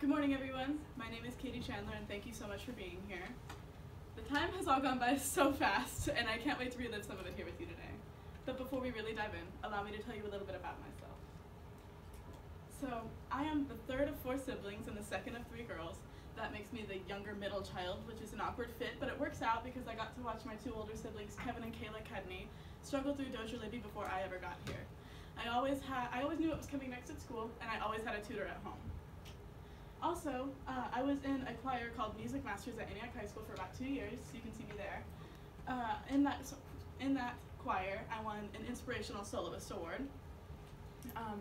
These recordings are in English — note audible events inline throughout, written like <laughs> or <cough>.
Good morning, everyone. My name is Katie Chandler, and thank you so much for being here. The time has all gone by <laughs> so fast, and I can't wait to relive some of it here with you today. But before we really dive in, allow me to tell you a little bit about myself. So, I am the third of four siblings and the second of three girls. That makes me the younger middle child, which is an awkward fit, but it works out because I got to watch my two older siblings, Kevin and Kayla Kedney, struggle through Dozier Libbey before I ever got here. I always had, I always knew what was coming next at school, and I always had a tutor at home. Also, uh, I was in a choir called Music Masters at Antioch High School for about two years. You can see me there. Uh, in that in that choir, I won an Inspirational Soloist Award. Um,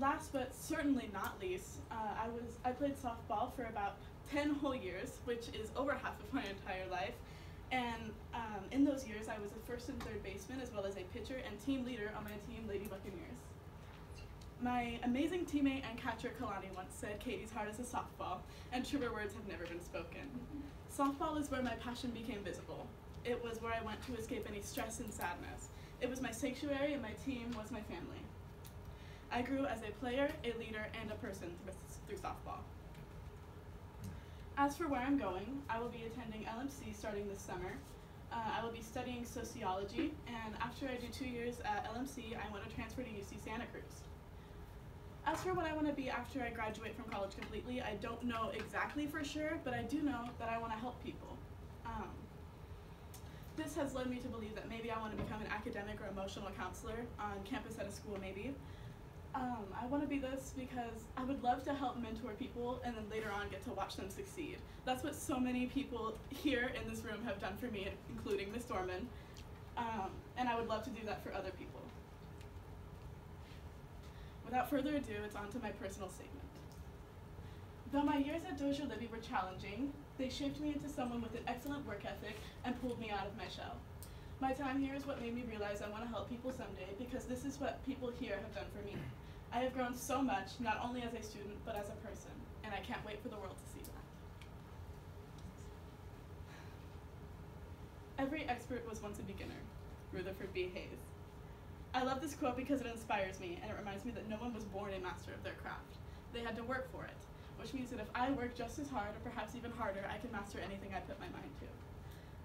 last but certainly not least, uh, I was I played softball for about ten whole years, which is over half of my entire life. And um, in those years, I was a first and third baseman, as well as a pitcher and team leader on my team, Lady Buccaneers. My amazing teammate and catcher Kalani once said Katie's heart is a softball, and truer words have never been spoken. Softball is where my passion became visible. It was where I went to escape any stress and sadness. It was my sanctuary, and my team was my family. I grew as a player, a leader, and a person through softball. As for where I'm going, I will be attending LMC starting this summer. Uh, I will be studying sociology, and after I do two years at LMC, I want to transfer to UC Santa Cruz. As for what I want to be after I graduate from college completely, I don't know exactly for sure, but I do know that I want to help people. Um, this has led me to believe that maybe I want to become an academic or emotional counselor on campus at a school, maybe. Um, I want to be this because I would love to help mentor people and then later on get to watch them succeed. That's what so many people here in this room have done for me, including Miss Dorman. Um, and I would love to do that for other people. Without further ado, it's on to my personal statement. Though my years at Dozier Libbey were challenging, they shaped me into someone with an excellent work ethic and pulled me out of my shell. My time here is what made me realize I want to help people someday because this is what people here have done for me. I have grown so much, not only as a student, but as a person, and I can't wait for the world to see that. Every expert was once a beginner. Rutherford B. Hayes. I love this quote because it inspires me and it reminds me that no one was born a master of their craft. They had to work for it, which means that if I work just as hard or perhaps even harder, I can master anything I put my mind to.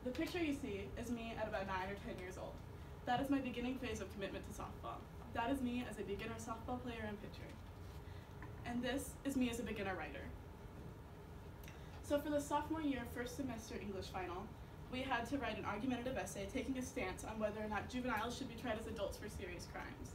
The picture you see is me at about 9 or 10 years old. That is my beginning phase of commitment to softball. That is me as a beginner softball player and pitcher. And this is me as a beginner writer. So for the sophomore year first semester English final, we had to write an argumentative essay taking a stance on whether or not juveniles should be tried as adults for serious crimes.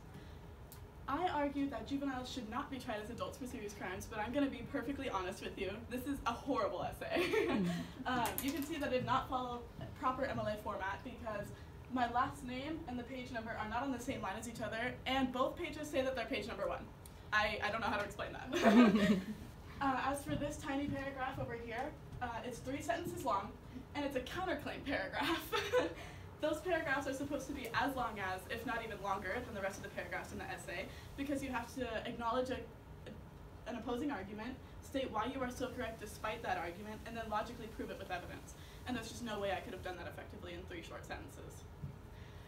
I argued that juveniles should not be tried as adults for serious crimes, but I'm going to be perfectly honest with you. This is a horrible essay. <laughs> um, you can see that it did not follow proper MLA format because my last name and the page number are not on the same line as each other, and both pages say that they're page number one. I, I don't know how to explain that. <laughs> <laughs> uh, as for this tiny paragraph over here, uh, it's three sentences long, and it's a counterclaim paragraph. <laughs> Those paragraphs are supposed to be as long as, if not even longer, than the rest of the paragraphs in the essay, because you have to acknowledge a, an opposing argument, state why you are so correct despite that argument, and then logically prove it with evidence. And there's just no way I could have done that effectively in three short sentences.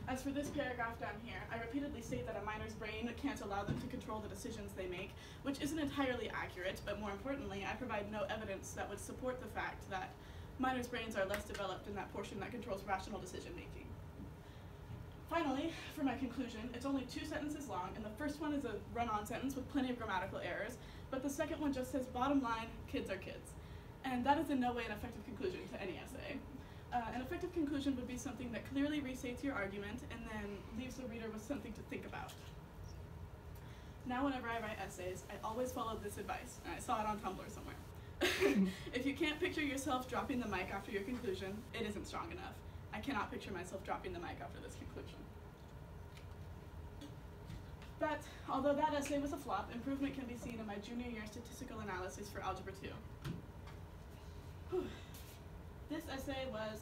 As for this paragraph down here, I repeatedly state that a minor's brain can't allow them to control the decisions they make, which isn't entirely accurate, but more importantly, I provide no evidence that would support the fact that minors' brains are less developed in that portion that controls rational decision making. Finally, for my conclusion, it's only two sentences long, and the first one is a run-on sentence with plenty of grammatical errors, but the second one just says, bottom line, kids are kids. And that is in no way an effective conclusion to any essay. Uh, an effective conclusion would be something that clearly restates your argument and then leaves the reader with something to think about. Now whenever I write essays, I always follow this advice, and I saw it on Tumblr somewhere. <laughs> if you can't picture yourself dropping the mic after your conclusion, it isn't strong enough. I cannot picture myself dropping the mic after this conclusion. But although that essay was a flop, improvement can be seen in my junior year statistical analysis for Algebra 2. Whew. This essay was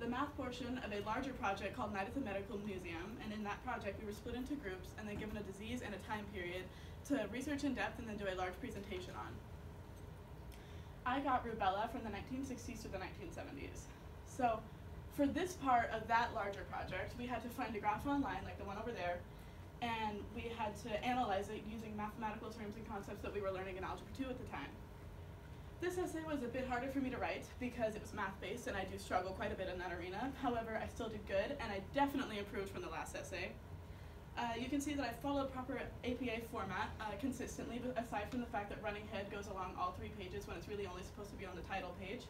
the math portion of a larger project called Night at the Medical Museum, and in that project we were split into groups and then given a disease and a time period to research in depth and then do a large presentation on. I got rubella from the 1960s to the 1970s. So for this part of that larger project, we had to find a graph online, like the one over there, and we had to analyze it using mathematical terms and concepts that we were learning in Algebra 2 at the time. This essay was a bit harder for me to write because it was math-based and I do struggle quite a bit in that arena. However, I still did good and I definitely improved from the last essay. Uh, you can see that I followed proper APA format uh, consistently, aside from the fact that running head goes along all three pages when it's really only supposed to be on the title page.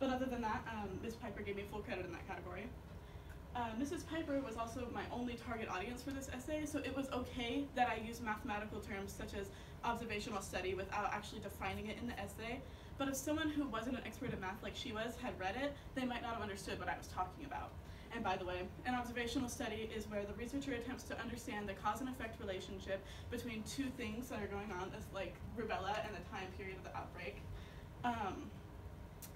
But other than that, um, Ms. Piper gave me full credit in that category. Uh, Mrs. Piper was also my only target audience for this essay, so it was okay that I used mathematical terms such as observational study without actually defining it in the essay. But if someone who wasn't an expert at math like she was had read it, they might not have understood what I was talking about. And by the way, an observational study is where the researcher attempts to understand the cause and effect relationship between two things that are going on, like rubella and the time period of the outbreak. Um,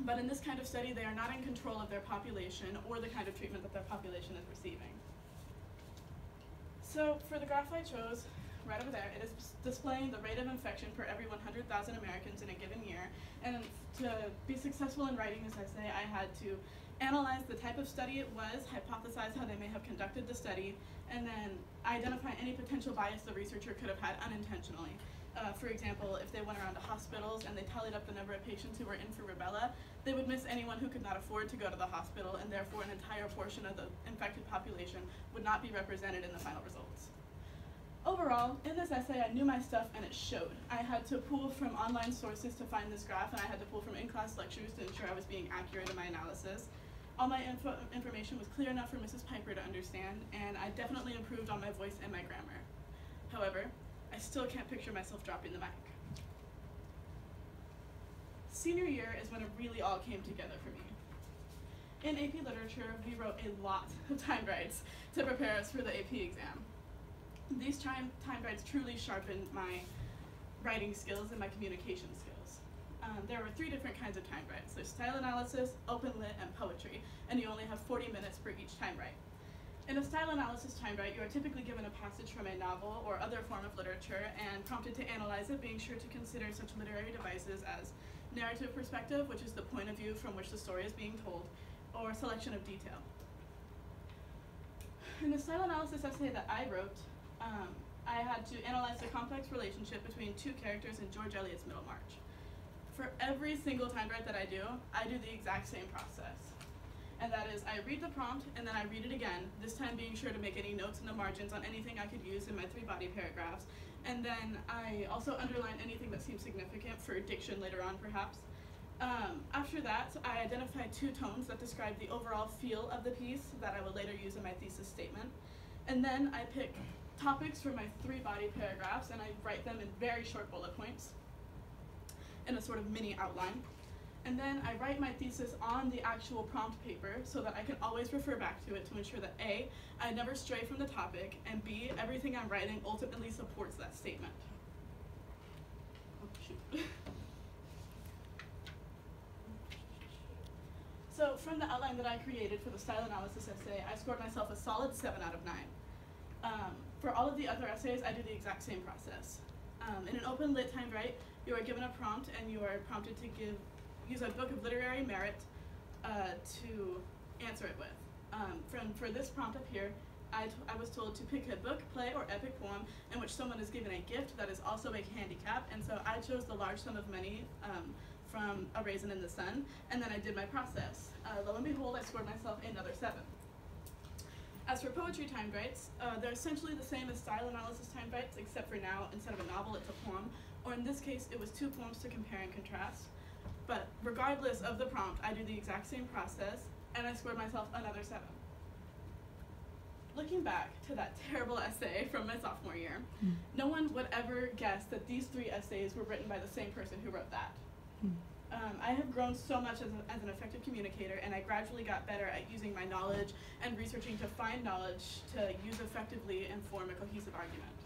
but in this kind of study, they are not in control of their population or the kind of treatment that their population is receiving. So for the graph I chose, right over there, it is displaying the rate of infection per every 100,000 Americans in a given year. And to be successful in writing this essay, I had to analyze the type of study it was, hypothesize how they may have conducted the study, and then identify any potential bias the researcher could have had unintentionally. Uh, for example, if they went around to hospitals and they tallied up the number of patients who were in for rubella, they would miss anyone who could not afford to go to the hospital, and therefore an entire portion of the infected population would not be represented in the final results. Overall, in this essay, I knew my stuff and it showed. I had to pull from online sources to find this graph, and I had to pull from in-class lectures to ensure I was being accurate in my analysis. All my info information was clear enough for Mrs. Piper to understand, and I definitely improved on my voice and my grammar. However, I still can't picture myself dropping the mic. Senior year is when it really all came together for me. In AP Literature, we wrote a lot of timed writes to prepare us for the AP exam. These time, time writes truly sharpened my writing skills and my communication skills. Um, there were three different kinds of time writes. There's style analysis, open lit, and poetry, and you only have 40 minutes for each time write. In a style analysis time write, you are typically given a passage from a novel or other form of literature and prompted to analyze it, being sure to consider such literary devices as narrative perspective, which is the point of view from which the story is being told, or selection of detail. In the style analysis essay that I wrote, um, I had to analyze the complex relationship between two characters in George Eliot's Middlemarch. For every single time write that I do, I do the exact same process. And that is, I read the prompt and then I read it again, this time being sure to make any notes in the margins on anything I could use in my three body paragraphs. And then I also underline anything that seems significant for diction later on, perhaps. Um, after that, I identified two tones that describe the overall feel of the piece that I will later use in my thesis statement. And then I pick topics for my three body paragraphs and I write them in very short bullet points in a sort of mini outline. And then I write my thesis on the actual prompt paper so that I can always refer back to it to ensure that A, I never stray from the topic, and B, everything I'm writing ultimately supports that statement. Oh, <laughs> so from the outline that I created for the style analysis essay, I scored myself a solid 7 out of 9. Um, for all of the other essays, I do the exact same process. Um, in an open lit time write, you are given a prompt and you are prompted to give use a book of literary merit uh, to answer it with. Um, from, for this prompt up here, I, I was told to pick a book, play, or epic poem in which someone is given a gift that is also a handicap, and so I chose The Large Sum of Money um, from A Raisin in the Sun, and then I did my process. Uh, lo and behold, I scored myself another seven. As for poetry time writes, uh, they're essentially the same as style analysis time writes, except for now, instead of a novel, it's a poem, or in this case, it was two poems to compare and contrast. But regardless of the prompt, I do the exact same process, and I scored myself another seven. Looking back to that <laughs> terrible essay from my sophomore year, mm. no one would ever guess that these three essays were written by the same person who wrote that. Mm. Um, I have grown so much as, a, as an effective communicator, and I gradually got better at using my knowledge and researching to find knowledge to use effectively and form a cohesive argument.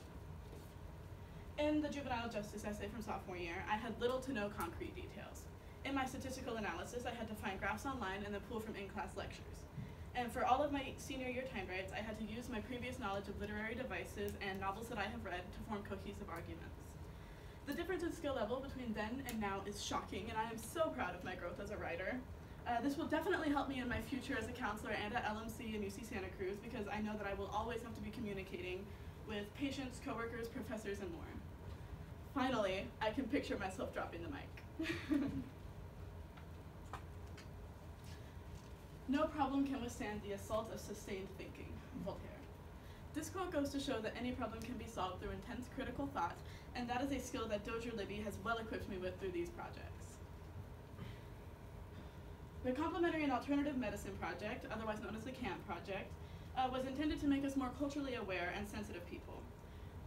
In the juvenile justice essay from sophomore year, I had little to no concrete details. In my statistical analysis, I had to find graphs online and then pull from in-class lectures. And for all of my senior year time writes, I had to use my previous knowledge of literary devices and novels that I have read to form cohesive arguments. The difference in skill level between then and now is shocking, and I am so proud of my growth as a writer. Uh, this will definitely help me in my future as a counselor and at LMC and UC Santa Cruz because I know that I will always have to be communicating with patients, coworkers, professors, and more. Finally, I can picture myself dropping the mic. <laughs> no problem can withstand the assault of sustained thinking, Voltaire. This quote goes to show that any problem can be solved through intense critical thought, and that is a skill that Dozier Libbey has well equipped me with through these projects. The Complementary and Alternative Medicine Project, otherwise known as the CAMP Project, uh, was intended to make us more culturally aware and sensitive people.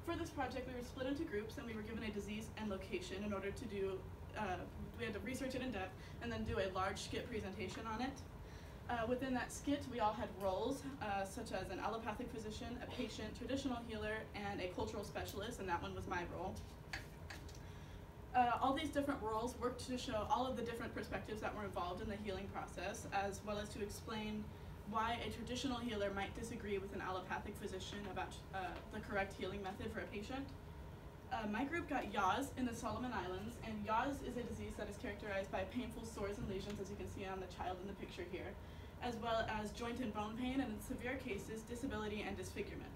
For this project, we were split into groups and we were given a disease and location in order to do, uh, we had to research it in depth and then do a large skit presentation on it. Uh, within that skit, we all had roles, uh, such as an allopathic physician, a patient, traditional healer, and a cultural specialist, and that one was my role. Uh, all these different roles worked to show all of the different perspectives that were involved in the healing process, as well as to explain why a traditional healer might disagree with an allopathic physician about uh, the correct healing method for a patient. Uh, my group got Yaws in the Solomon Islands, and Yaws is a disease that is characterized by painful sores and lesions, as you can see on the child in the picture here, as well as joint and bone pain, and in severe cases, disability and disfigurement.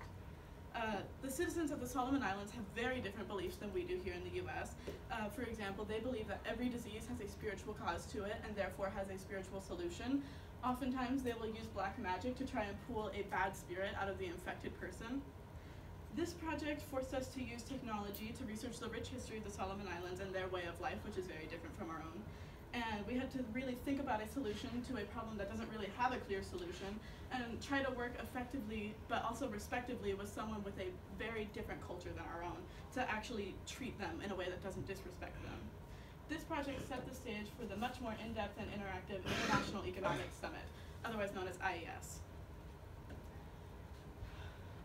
Uh, the citizens of the Solomon Islands have very different beliefs than we do here in the US. Uh, for example, they believe that every disease has a spiritual cause to it and therefore has a spiritual solution. Oftentimes, they will use black magic to try and pull a bad spirit out of the infected person. This project forced us to use technology to research the rich history of the Solomon Islands and their way of life, which is very different from our own. And we had to really think about a solution to a problem that doesn't really have a clear solution and try to work effectively but also respectively with someone with a very different culture than our own to actually treat them in a way that doesn't disrespect them. This project set the stage for the much more in-depth and interactive International Economic Summit, otherwise known as IES.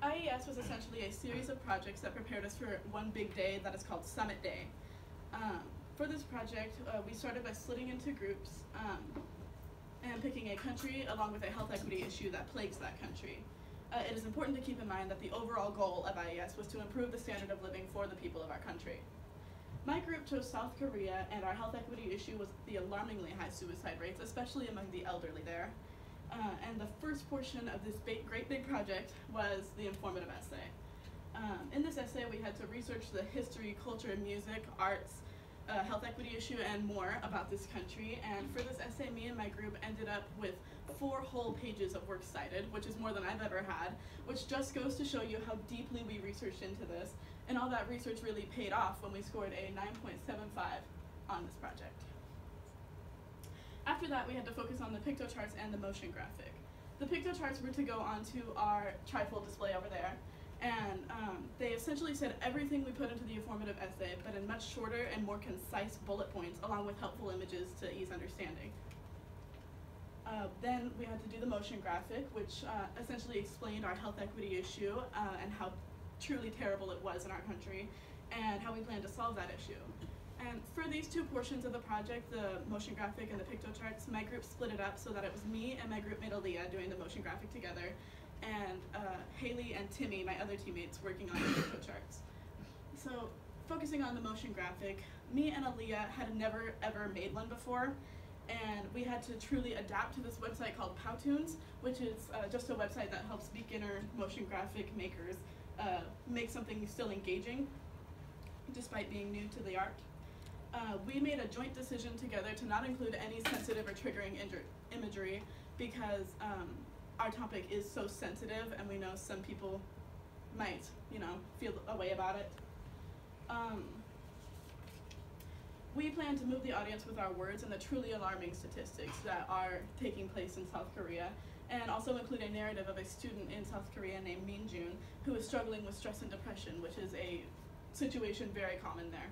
IES was essentially a series of projects that prepared us for one big day that is called Summit Day. Um, for this project, uh, we started by splitting into groups um, and picking a country along with a health equity issue that plagues that country. Uh, it is important to keep in mind that the overall goal of IES was to improve the standard of living for the people of our country. My group chose South Korea, and our health equity issue was the alarmingly high suicide rates, especially among the elderly there. Uh, and the first portion of this big, great big project was the informative essay. Um, in this essay, we had to research the history, culture, music, arts, uh, health equity issue, and more about this country. And for this essay, me and my group ended up with four whole pages of works cited, which is more than I've ever had, which just goes to show you how deeply we researched into this. And all that research really paid off when we scored a 9.75 on this project. After that, we had to focus on the pictocharts and the motion graphic. The pictocharts were to go onto our trifold display over there, and um, they essentially said everything we put into the informative essay, but in much shorter and more concise bullet points, along with helpful images to ease understanding. Uh, then we had to do the motion graphic, which uh, essentially explained our health equity issue uh, and how truly terrible it was in our country, and how we plan to solve that issue. And for these two portions of the project, the motion graphic and the picto charts, my group split it up so that it was me and my group mate Aaliyah doing the motion graphic together, and uh, Haley and Timmy, my other teammates, working on the picto charts. So focusing on the motion graphic, me and Aaliyah had never ever made one before, and we had to truly adapt to this website called Powtoons, which is uh, just a website that helps beginner motion graphic makers uh, make something still engaging, despite being new to the art. Uh, we made a joint decision together to not include any sensitive or triggering imagery because um, our topic is so sensitive and we know some people might, you know, feel a way about it. Um, we plan to move the audience with our words and the truly alarming statistics that are taking place in South Korea, and also include a narrative of a student in South Korea named Min Jun who is struggling with stress and depression, which is a situation very common there.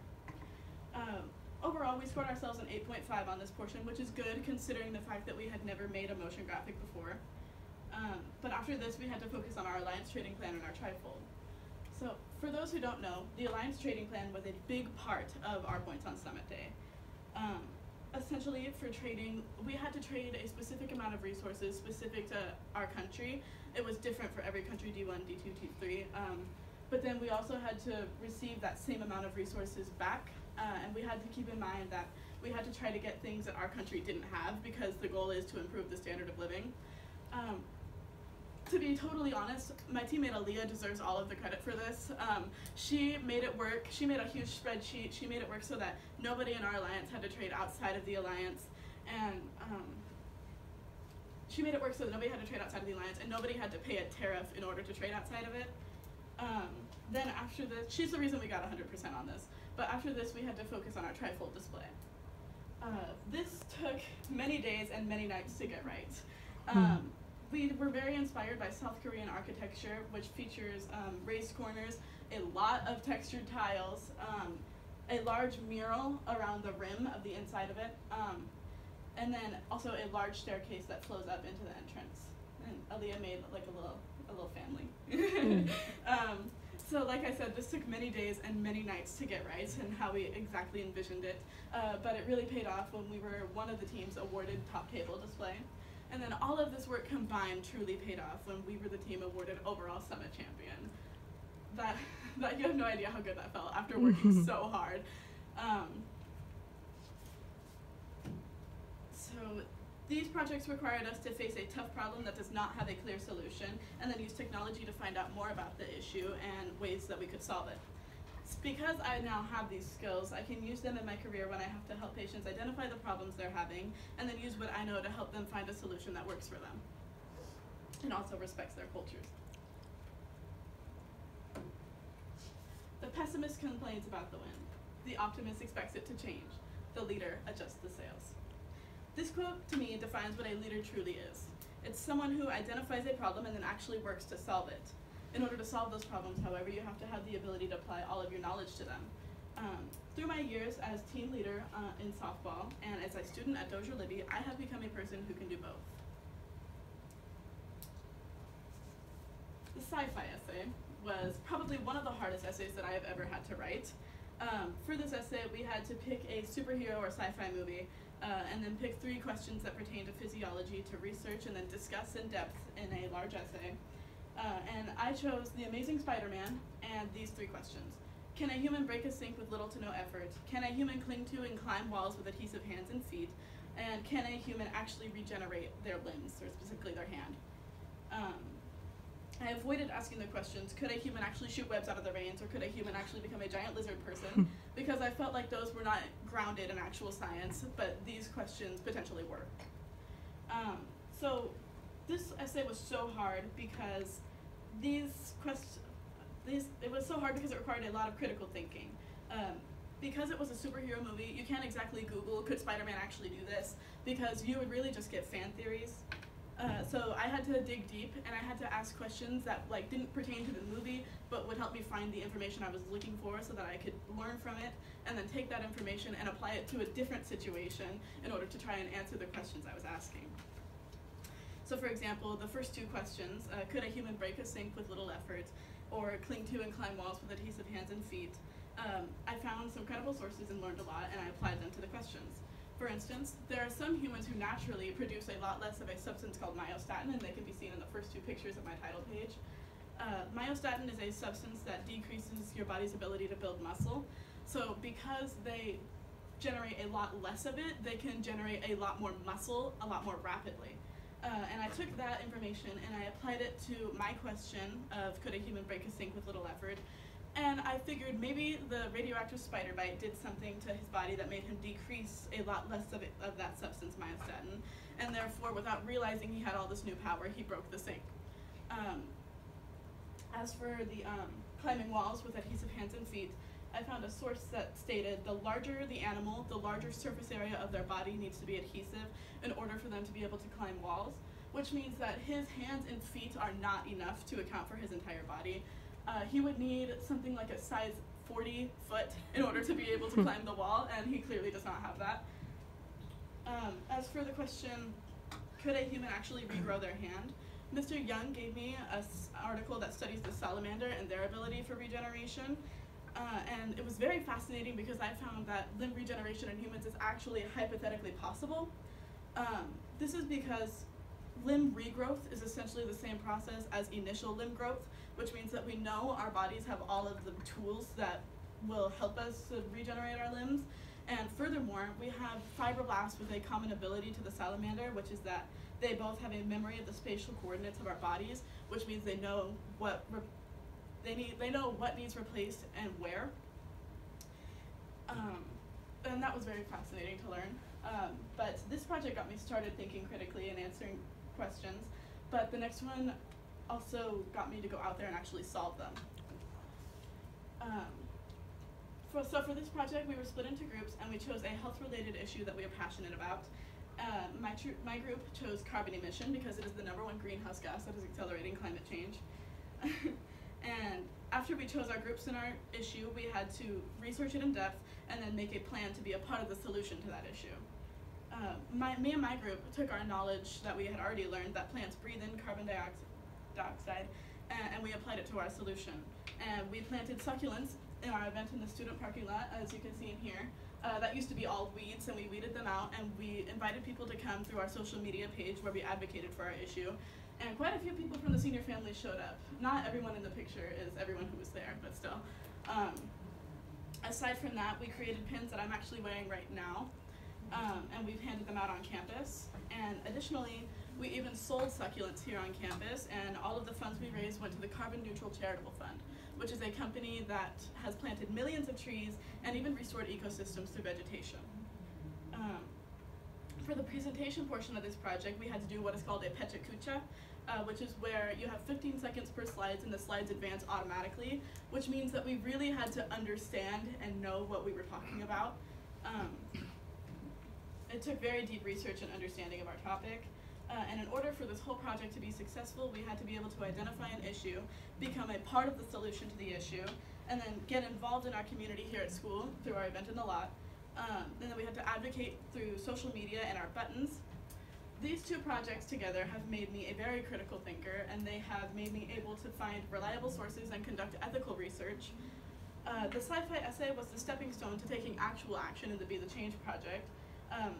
Um, overall, we scored ourselves an 8.5 on this portion, which is good considering the fact that we had never made a motion graphic before. Um, but after this, we had to focus on our alliance trading plan and our trifold. So, for those who don't know, the alliance trading plan was a big part of our points on Summit Day. Um, essentially, for trading, we had to trade a specific amount of resources specific to our country. It was different for every country, D1, D2, D3. Um, but then we also had to receive that same amount of resources back, uh, and we had to keep in mind that we had to try to get things that our country didn't have because the goal is to improve the standard of living. Um, to be totally honest, my teammate Aaliyah deserves all of the credit for this. Um, she made it work. She made a huge spreadsheet. She made it work so that nobody in our alliance had to trade outside of the alliance. And um, she made it work so that nobody had to trade outside of the alliance and nobody had to pay a tariff in order to trade outside of it. Um, then after this, she's the reason we got 100% on this. But after this, we had to focus on our trifold display. Uh, this took many days and many nights to get right. Um, we were very inspired by South Korean architecture, which features um, raised corners, a lot of textured tiles, um, a large mural around the rim of the inside of it, um, and then also a large staircase that flows up into the entrance. And Aaliyah made like a little a little family. <laughs> um, so like I said, this took many days and many nights to get right and how we exactly envisioned it. Uh, but it really paid off when we were one of the teams awarded top table display. And then all of this work combined truly paid off when we were the team awarded overall summit champion. That <laughs> that you have no idea how good that felt after <laughs> working so hard. Um, so these projects required us to face a tough problem that does not have a clear solution, and then use technology to find out more about the issue and ways that we could solve it. It's because I now have these skills, I can use them in my career when I have to help patients identify the problems they're having, and then use what I know to help them find a solution that works for them, and also respects their cultures. The pessimist complains about the wind. The optimist expects it to change. The leader adjusts the sails. This quote to me defines what a leader truly is. It's someone who identifies a problem and then actually works to solve it. In order to solve those problems, however, you have to have the ability to apply all of your knowledge to them. Um, through my years as team leader uh, in softball and as a student at Dozier Libbey, I have become a person who can do both. The sci-fi essay was probably one of the hardest essays that I have ever had to write. Um, for this essay, we had to pick a superhero or sci-fi movie uh, and then pick three questions that pertain to physiology to research and then discuss in depth in a large essay. Uh, and I chose The Amazing Spider-Man and these three questions. Can a human break a sink with little to no effort? Can a human cling to and climb walls with adhesive hands and feet? And can a human actually regenerate their limbs, or specifically their hand? Um, I avoided asking the questions, could a human actually shoot webs out of their veins, or could a human actually become a giant lizard person? because I felt like those were not grounded in actual science, but these questions potentially were. Um, so this essay was so hard because these questions, these, it was so hard because it required a lot of critical thinking. Um, because it was a superhero movie, you can't exactly Google, could Spider-Man actually do this? Because you would really just get fan theories. Uh, so I had to dig deep and I had to ask questions that like didn't pertain to the movie but would help me find the information I was looking for so that I could learn from it and then take that information and apply it to a different situation in order to try and answer the questions I was asking. So for example, the first two questions, uh, could a human break a sink with little effort or cling to and climb walls with adhesive hands and feet? Um, I found some credible sources and learned a lot and I applied them to the questions. For instance, there are some humans who naturally produce a lot less of a substance called myostatin, and they can be seen in the first two pictures of my title page. Uh, myostatin is a substance that decreases your body's ability to build muscle. So because they generate a lot less of it, they can generate a lot more muscle a lot more rapidly. Uh, and I took that information and I applied it to my question of could a human break a sink with little effort, and I figured maybe the radioactive spider bite did something to his body that made him decrease a lot less of, it, of that substance, myostatin. And therefore, without realizing he had all this new power, he broke the sink. Um, as for the um, climbing walls with adhesive hands and feet, I found a source that stated the larger the animal, the larger surface area of their body needs to be adhesive in order for them to be able to climb walls, which means that his hands and feet are not enough to account for his entire body. Uh, he would need something like a size 40 foot in order to be able to climb the wall, and he clearly does not have that. Um, as for the question, could a human actually regrow their hand? Mr. Young gave me an article that studies the salamander and their ability for regeneration. Uh, and it was very fascinating because I found that limb regeneration in humans is actually hypothetically possible. Um, this is because limb regrowth is essentially the same process as initial limb growth, which means that we know our bodies have all of the tools that will help us to regenerate our limbs. And furthermore, we have fibroblasts with a common ability to the salamander, which is that they both have a memory of the spatial coordinates of our bodies, which means they know what they need. They know what needs replaced and where. Um, and that was very fascinating to learn. Um, but this project got me started thinking critically and answering questions, but the next one also got me to go out there and actually solve them. Um, for, so for this project, we were split into groups and we chose a health-related issue that we are passionate about. Uh, my, my group chose carbon emission because it is the number one greenhouse gas that is accelerating climate change. <laughs> and after we chose our groups and our issue, we had to research it in depth and then make a plan to be a part of the solution to that issue. Uh, my, me and my group took our knowledge that we had already learned that plants breathe in carbon dioxide and, and we applied it to our solution. And we planted succulents in our event in the student parking lot, as you can see in here. Uh, that used to be all weeds, and we weeded them out, and we invited people to come through our social media page where we advocated for our issue. And quite a few people from the senior family showed up. Not everyone in the picture is everyone who was there, but still. Um, aside from that, we created pins that I'm actually wearing right now, um, and we've handed them out on campus. And additionally, we even sold succulents here on campus, and all of the funds we raised went to the Carbon Neutral Charitable Fund, which is a company that has planted millions of trees and even restored ecosystems through vegetation. Um, for the presentation portion of this project, we had to do what is called a pecha kucha, uh, which is where you have 15 seconds per slides and the slides advance automatically, which means that we really had to understand and know what we were talking about. Um, it took very deep research and understanding of our topic. Uh, and in order for this whole project to be successful, we had to be able to identify an issue, become a part of the solution to the issue, and then get involved in our community here at school through our event in the lot. Um, and then we had to advocate through social media and our buttons. These two projects together have made me a very critical thinker, and they have made me able to find reliable sources and conduct ethical research. Uh, the sci-fi essay was the stepping stone to taking actual action in the Be the Change project. Um,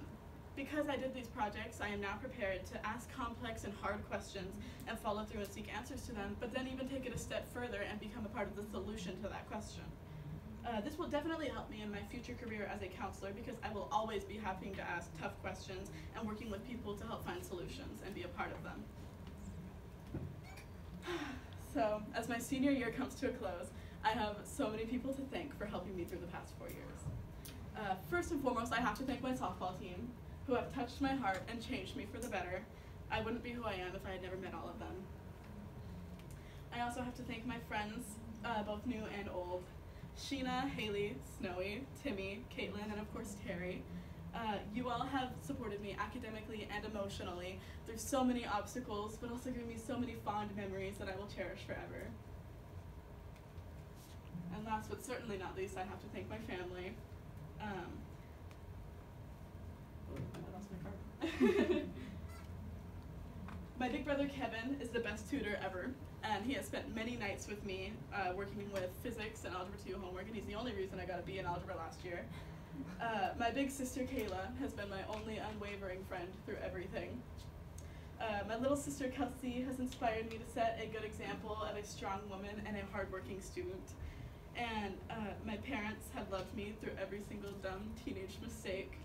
because I did these projects, I am now prepared to ask complex and hard questions and follow through and seek answers to them, but then even take it a step further and become a part of the solution to that question. Uh, this will definitely help me in my future career as a counselor because I will always be having to ask tough questions and working with people to help find solutions and be a part of them. <sighs> so, as my senior year comes to a close, I have so many people to thank for helping me through the past four years. Uh, first and foremost, I have to thank my softball team, who have touched my heart and changed me for the better. I wouldn't be who I am if I had never met all of them. I also have to thank my friends, uh, both new and old. Sheena, Haley, Snowy, Timmy, Caitlin, and of course Terry. Uh, you all have supported me academically and emotionally through so many obstacles, but also given me so many fond memories that I will cherish forever. And last but certainly not least, I have to thank my family. Um, I lost my card. <laughs> my big brother Kevin is the best tutor ever, and he has spent many nights with me uh, working with physics and Algebra 2 homework, and he's the only reason I got a B in algebra last year. <laughs> Uh, my big sister Kayla has been my only unwavering friend through everything. Uh, my little sister Kelsey has inspired me to set a good example of a strong woman and a hardworking student. And uh, my parents have loved me through every single dumb teenage mistake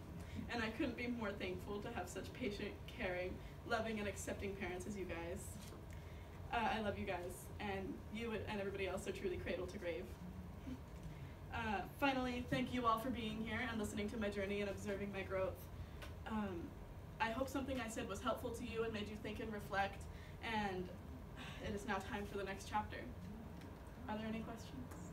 and I couldn't be more thankful to have such patient, caring, loving, and accepting parents as you guys. Uh, I love you guys, and you and everybody else are truly cradle to grave. Uh, finally, thank you all for being here and listening to my journey and observing my growth. Um, I hope something I said was helpful to you and made you think and reflect, and it is now time for the next chapter. Are there any questions?